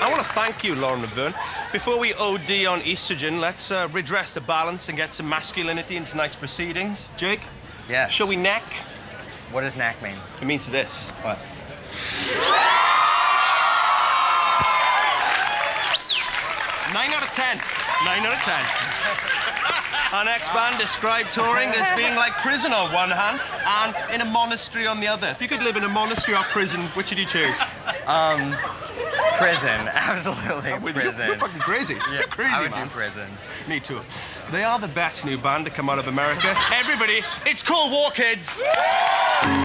I want to thank you, Lauren Laverne. Before we OD on estrogen, let's uh, redress the balance and get some masculinity into tonight's proceedings. Jake, Yes. shall we neck? What does neck mean? It means this. What? Nine out of ten. Nine out of ten. Our next band described touring as being like prison on one hand and in a monastery on the other. If you could live in a monastery or prison, which would you choose? Prison. Absolutely You're- prison. You're, fucking crazy. Yeah, You're crazy, I would man. do prison. Me too. They are the best new band to come out of America. Everybody, it's called War Kids.